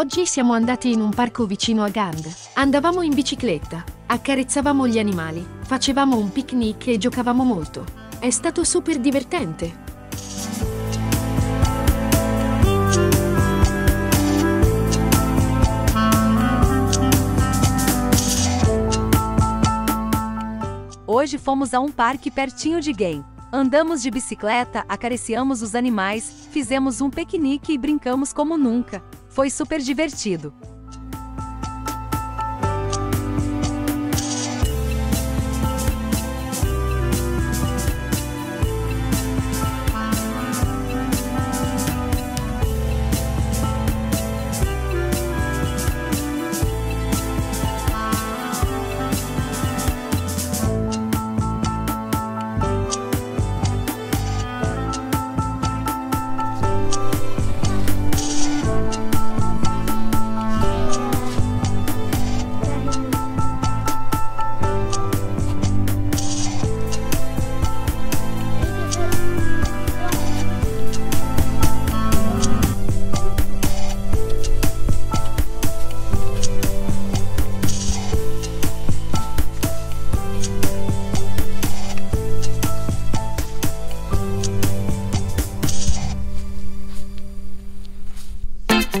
Oggi siamo andati in un parco vicino a Gand. Andavamo in bicicletta, accarezzavamo gli animali, facevamo un picnic e giocavamo molto. È stato super divertente. Hoje fomos a um parque pertinho de Game. Andamos de bicicleta, acariciamos os animais, fizemos um piquenique e brincamos como nunca. Foi super divertido. I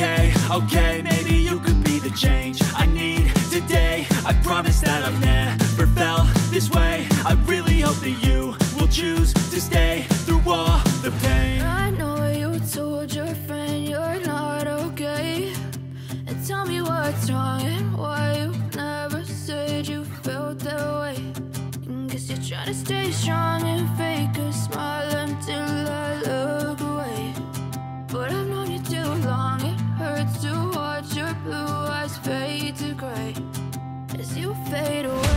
okay Okay, maybe you could be the change I need today I promise that I've never felt this way I really hope that you will choose to stay through all the pain I know you told your friend you're not okay. And tell me what's wrong and why you never said you felt that way. And guess you're trying to stay strong and fake a smile fade away.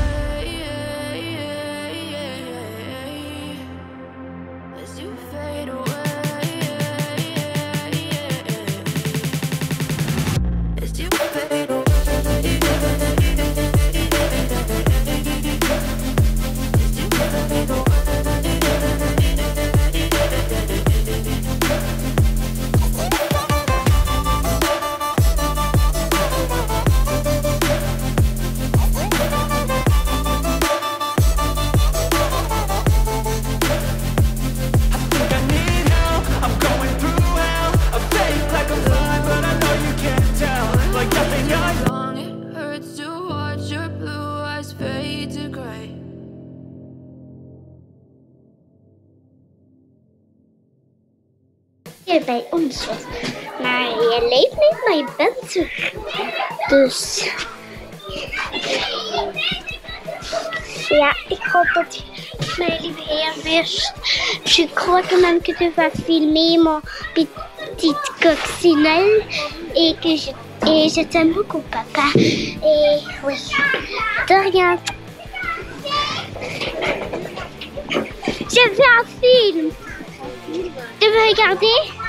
Je leeft niet, même que tu vas filmer mon petite coccinelle et que je, t'aime beaucoup, papa. Et oui, de rien. Je fais un film. Tu veux regarder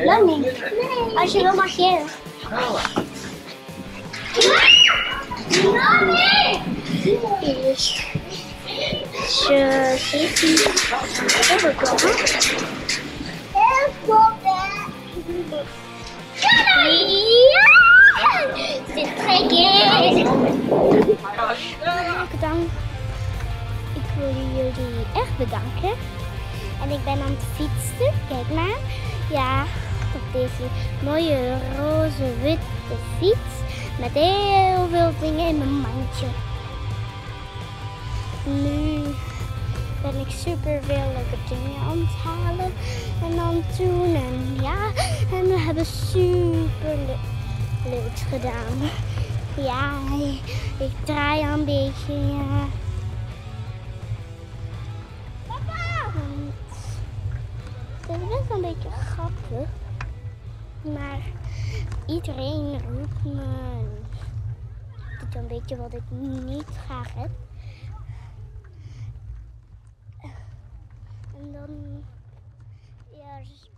Lang Als je wil mag je. Oh. Eerst. Je ziet die. Overkomen. Dit trek ik. Bedankt. Ik wil jullie echt bedanken. En ik ben aan het fietsen. Kijk maar. Ja, op deze mooie roze witte fiets. Met heel veel dingen in mijn mandje. Nu ben ik super veel leuke dingen aan het halen en aan het doen. En ja, en we hebben super le- leuk gedaan. Ja, ik draai een beetje. Ja. Grappig. Maar iedereen roept me. Doet een beetje wat ik niet graag heb. En dan. Ja, dus